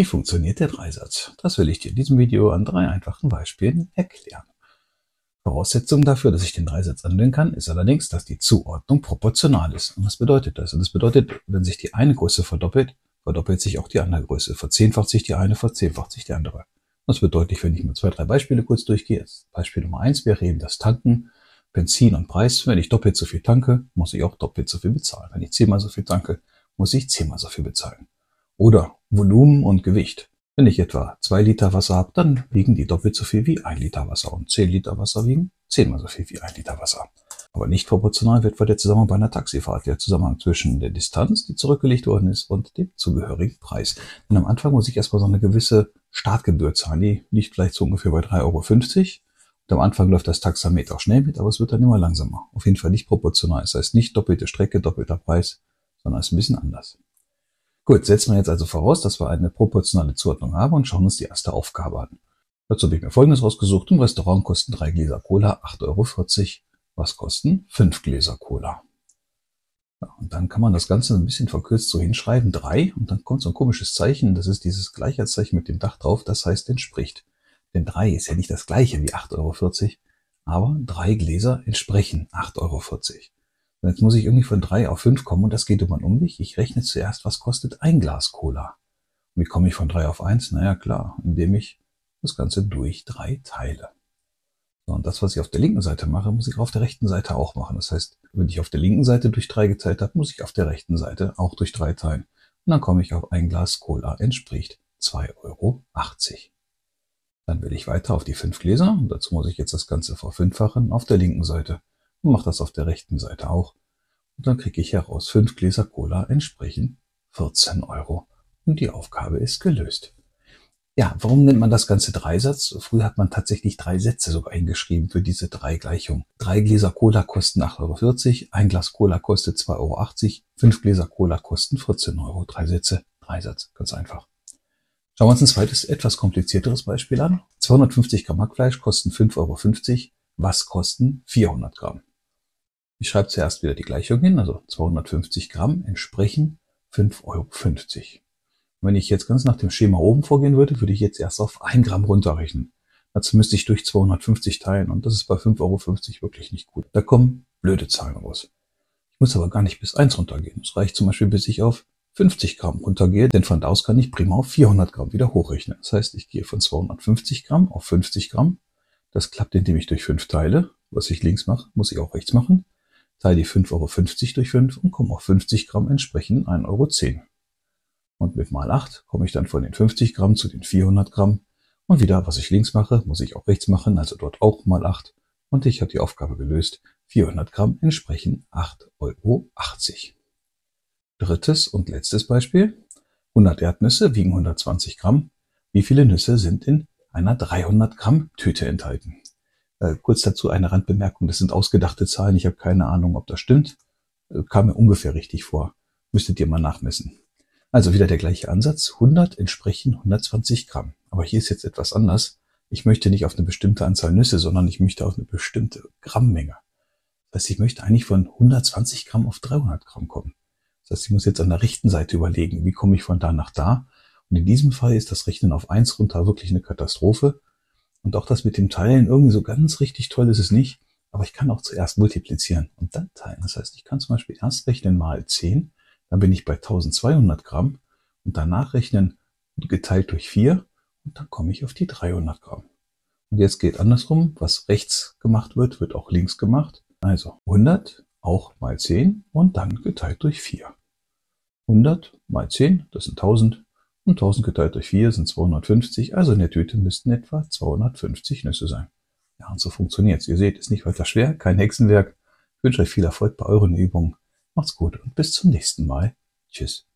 Wie funktioniert der Dreisatz? Das will ich dir in diesem Video an drei einfachen Beispielen erklären. Voraussetzung dafür, dass ich den Dreisatz anwenden kann, ist allerdings, dass die Zuordnung proportional ist. Und was bedeutet das? Und das bedeutet, wenn sich die eine Größe verdoppelt, verdoppelt sich auch die andere Größe. Verzehnfacht sich die eine, verzehnfacht sich die andere. Das deutlich, wenn ich mal zwei, drei Beispiele kurz durchgehe. Beispiel Nummer eins wäre eben das Tanken, Benzin und Preis. Wenn ich doppelt so viel tanke, muss ich auch doppelt so viel bezahlen. Wenn ich zehnmal so viel tanke, muss ich zehnmal so viel bezahlen. Oder Volumen und Gewicht. Wenn ich etwa zwei Liter Wasser habe, dann wiegen die doppelt so viel wie ein Liter Wasser. Und zehn Liter Wasser wiegen zehnmal so viel wie ein Liter Wasser. Aber nicht proportional wird bei der Zusammenhang bei einer Taxifahrt der Zusammenhang zwischen der Distanz, die zurückgelegt worden ist, und dem zugehörigen Preis. Denn am Anfang muss ich erstmal so eine gewisse Startgebühr zahlen. Die liegt vielleicht so ungefähr bei 3,50 Euro. Und am Anfang läuft das Taxameter auch schnell mit, aber es wird dann immer langsamer. Auf jeden Fall nicht proportional. Das heißt nicht doppelte Strecke, doppelter Preis, sondern es ist ein bisschen anders. Gut, setzen wir jetzt also voraus, dass wir eine proportionale Zuordnung haben und schauen uns die erste Aufgabe an. Dazu habe ich mir Folgendes rausgesucht. Im Restaurant kosten drei Gläser Cola 8,40 Euro. Was kosten fünf Gläser Cola? Ja, und dann kann man das Ganze ein bisschen verkürzt so hinschreiben, drei, und dann kommt so ein komisches Zeichen, das ist dieses Gleichheitszeichen mit dem Dach drauf, das heißt entspricht. Denn drei ist ja nicht das gleiche wie 8,40 Euro, aber drei Gläser entsprechen 8,40 Euro. Und jetzt muss ich irgendwie von drei auf fünf kommen und das geht über einen Umweg. Ich rechne zuerst, was kostet ein Glas Cola? Und wie komme ich von drei auf eins? Naja, klar, indem ich das Ganze durch drei teile. So, und das, was ich auf der linken Seite mache, muss ich auf der rechten Seite auch machen. Das heißt, wenn ich auf der linken Seite durch drei geteilt habe, muss ich auf der rechten Seite auch durch drei teilen. Und dann komme ich auf ein Glas Cola entspricht 2,80 Euro. Dann will ich weiter auf die fünf Gläser und dazu muss ich jetzt das Ganze verfünffachen auf der linken Seite und mache das auf der rechten Seite auch. Und dann kriege ich heraus, fünf Gläser Cola entsprechen 14 Euro. Und die Aufgabe ist gelöst. Ja, warum nennt man das Ganze Dreisatz? Früher hat man tatsächlich drei Sätze sogar eingeschrieben für diese drei Gleichungen. Drei Gläser Cola kosten 8,40 Euro, ein Glas Cola kostet 2,80 Euro, fünf Gläser Cola kosten 14 Euro. Drei Sätze, Dreisatz, ganz einfach. Schauen wir uns ein zweites, etwas komplizierteres Beispiel an. 250 Gramm Hackfleisch kosten 5,50 Euro. Was kosten 400 Gramm? Ich schreibe zuerst wieder die Gleichung hin, also 250 Gramm entsprechen 5,50 Euro. Wenn ich jetzt ganz nach dem Schema oben vorgehen würde, würde ich jetzt erst auf 1 Gramm runterrechnen. Dazu müsste ich durch 250 teilen und das ist bei 5,50 Euro wirklich nicht gut. Da kommen blöde Zahlen raus. Ich muss aber gar nicht bis 1 runtergehen. Es reicht zum Beispiel, bis ich auf 50 Gramm runtergehe, denn von da aus kann ich prima auf 400 Gramm wieder hochrechnen. Das heißt, ich gehe von 250 Gramm auf 50 Gramm. Das klappt, indem ich durch 5 teile. Was ich links mache, muss ich auch rechts machen teile die 5,50 Euro durch 5 und komme auf 50 Gramm entsprechend 1,10 Euro. Und mit mal 8 komme ich dann von den 50 Gramm zu den 400 Gramm. Und wieder, was ich links mache, muss ich auch rechts machen, also dort auch mal 8. Und ich habe die Aufgabe gelöst. 400 Gramm entsprechen 8,80 Euro. Drittes und letztes Beispiel. 100 Erdnüsse wiegen 120 Gramm. Wie viele Nüsse sind in einer 300 Gramm Tüte enthalten? Äh, kurz dazu eine Randbemerkung, das sind ausgedachte Zahlen, ich habe keine Ahnung, ob das stimmt. Äh, kam mir ungefähr richtig vor. Müsstet ihr mal nachmessen. Also wieder der gleiche Ansatz. 100 entsprechen 120 Gramm. Aber hier ist jetzt etwas anders. Ich möchte nicht auf eine bestimmte Anzahl Nüsse, sondern ich möchte auf eine bestimmte Grammmenge. Das heißt, ich möchte eigentlich von 120 Gramm auf 300 Gramm kommen. Das heißt, ich muss jetzt an der rechten Seite überlegen, wie komme ich von da nach da. Und in diesem Fall ist das Rechnen auf eins runter wirklich eine Katastrophe. Und auch das mit dem Teilen, irgendwie so ganz richtig toll ist es nicht. Aber ich kann auch zuerst multiplizieren und dann teilen. Das heißt, ich kann zum Beispiel erst rechnen mal 10, dann bin ich bei 1200 Gramm und danach rechnen geteilt durch 4 und dann komme ich auf die 300 Gramm. Und jetzt geht andersrum, was rechts gemacht wird, wird auch links gemacht. Also 100 auch mal 10 und dann geteilt durch 4. 100 mal 10, das sind 1000 und 1000 geteilt durch 4 sind 250, also in der Tüte müssten etwa 250 Nüsse sein. Ja, und so funktioniert's. Ihr seht, ist nicht weiter schwer, kein Hexenwerk. Ich wünsche euch viel Erfolg bei euren Übungen. Macht's gut und bis zum nächsten Mal. Tschüss.